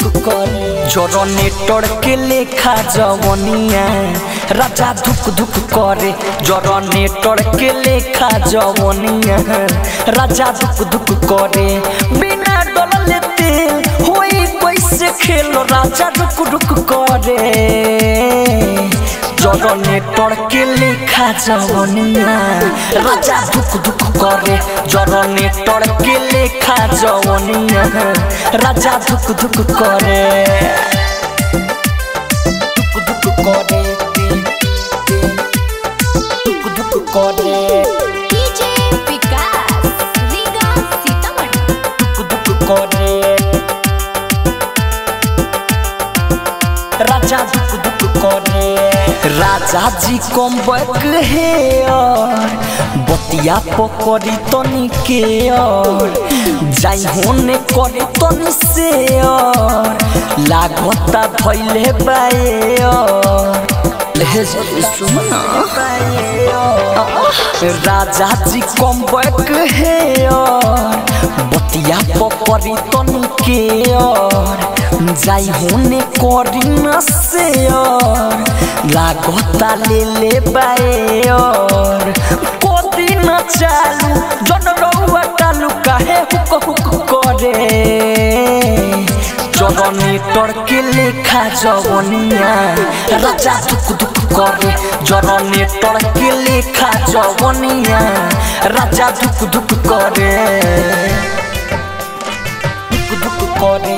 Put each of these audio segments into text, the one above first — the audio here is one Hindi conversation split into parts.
চোখ কর জরনে টড়কে লেখা জবনিয়া রাজা ধুক ধুক করে, জরনে টড়কে লেখা জবনিয়া রাজা ধুক ধুক করে, বিনা ডললেতে হই কইসে খেলো। রাজা ঢুক ঢুক করে। जगने तड़के लिखा जवनिया राजा दुख दुख करे जरने तड़के लिखा जवनिया राजा दुख दुख करे दुख दुख करे दुख दुख करे राजा राजा जी कम बक है और बतिया पकड़ी तनी के और जाई होने करे तनी से और लागता भइले बाए और ले सुना राजा जी कम बक है और बतिया पकड़ी तनी के और जाई होने करी न से और। लागोता ले ले बाए और। कोती न चालू, जन रहुआ टालू, काहे हुक हुक करे। जरनी टड़के लेखा जवनिया, राजा दुख दुख करे। जरनी टड़के लेखा जवनिया रचा दुक दुक करे। दुक दुक करे।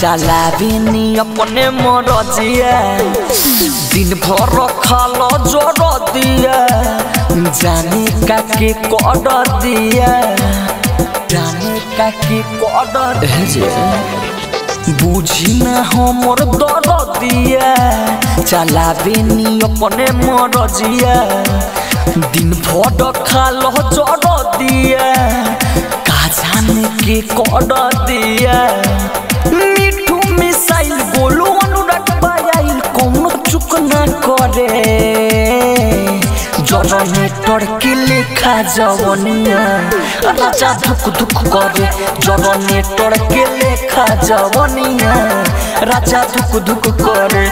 जलाबिनी अपने मरजिया दिन भर रखल जर दिए जाने का के कर दिए जाने का के कर बुझी ना हमर दर दिए चलाबिनी अपने मरजिए दिन भर रखल जर दिए का जाने के कर दिए জরনে টড়কে লেখা জবনিয়া রাজা ধুক ধুক করে জরনে টড়কে লেখা জবনিয়া রাজা ধুক ধুক করে